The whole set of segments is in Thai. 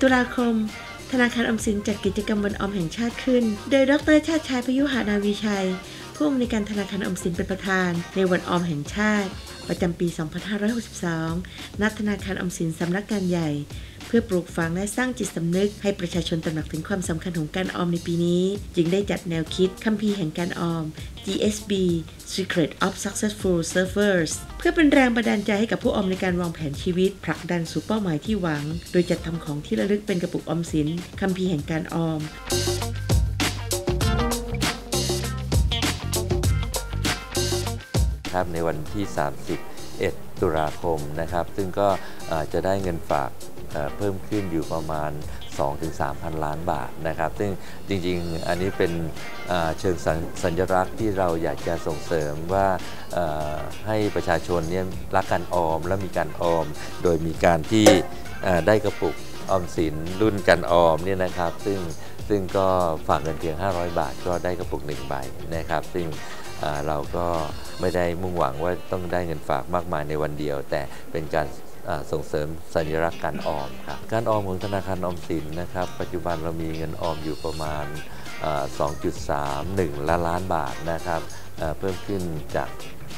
ตุลาคม ธนาคารออมสินจัดกิจกรรมวันออมแห่งชาติขึ้น โดยดรชาติชายพยุหานาวีชัย ผู้อำนวยการธนาคารออมสินเป็นประธาน ในวันออมแห่งชาติ ประจำปี 2562 ณ ธนาคารออมสินสำนักงานใหญ่ พื่อปลูกฝังและสร้างจิตสำนึก ให้ประชาชนตระหนักถึงความสำคัญของการออมในปีนี้ จึงได้จัดแนวคิดคัมภีร์แห่งการออม GSB Secret of Successful Savers เพื่อเป็นแรงบันดาลใจให้กับผู้ออมในการวางแผนชีวิต ผลักดันสู่เป้าหมายที่หวัง โดยจัดทำของที่ระลึกเป็นกระปุกออมสินคัมภีร์แห่งการออมครับในวันที่ 31 ตุลาคมนะครับ ซึ่งก็จะได้เงินฝาก เพิ่มขึ้นอยู่ประมาณ 2-3,000 ล้านบาทนะครับ ซึ่งจริงๆ อันนี้เป็นเชิงสัญสัญลักษณ์ที่เราอยากจะส่งเสริมว่าให้ประชาชนเนี่ยรักการออมและมีการออม โดยมีการที่ได้กระปุกออมสินรุ่นการออมเนี่ยนะครับ ซึ่งซึ่งก็ฝากเงินเพียง 500 บาทก็ได้กระปุกหนึ่งใบนะครับ ซึ่งเราก็ไม่ได้มุ่งหวังว่าต้องได้เงินฝากมากมายในวันเดียว แต่เป็นการ ส่งเสริมสัญลักษณ์การออมครับการออมของธนาคารออมสินนะครับปัจจุบันเรามีเงินออมอยู่ประมาณอ่า2.31 ล้านล้านบาทนะครับเพิ่มขึ้นจาก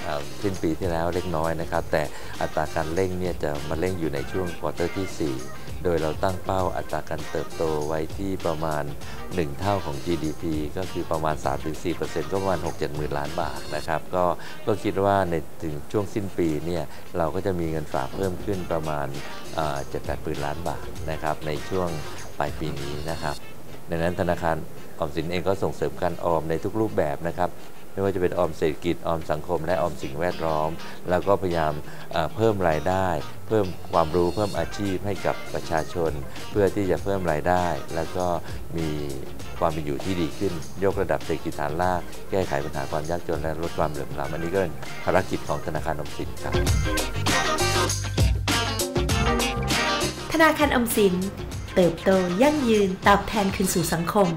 อ่าสิ้นปีที่แล้วเล็กน้อยนะครับ แต่อัตราการเร่งเนี่ยจะมาเร่งอยู่ในช่วงควอเตอร์ที่ 4 โดยเราตั้งเป้าอัตราการเติบโตไว้ที่ประมาณ 1 เท่าของ GDP ก็คือประมาณ 3-4%ก็ประมาณ 6-7 หมื่นล้านบาทนะครับ ก็ก็คิดว่าในถึงช่วงสิ้นปีเนี่ยเราก็จะมีเงินฝากเพิ่มขึ้นประมาณ7-8หมื่นล้านบาทนะครับในช่วงปลายปีนี้นะครับดังนั้นธนาคารออมสินเองก็ส่งเสริมการออมในทุกรูปแบบนะครับ ไม่ว่าจะเป็นออมเศรษฐกิจออมสังคม และออมสิ่งแวดล้อม แล้วก็พยายามเพิ่มรายได้ เพิ่มความรู้เพิ่มอาชีพให้กับประชาชน เพื่อที่จะเพิ่มรายได้ แล้วก็มีความเป็นอยู่ที่ดีขึ้น ยกระดับเศรษฐกิจฐานรากแก้ไขปัญหาความยากจนและลดความเหลื่อมล้ำอันนี้ก็เป็นภารกิจของธนาคารออมสินครับธนาคารออมสิน เติบโตยั่งยืนตอบแทนคืนสู่สังคม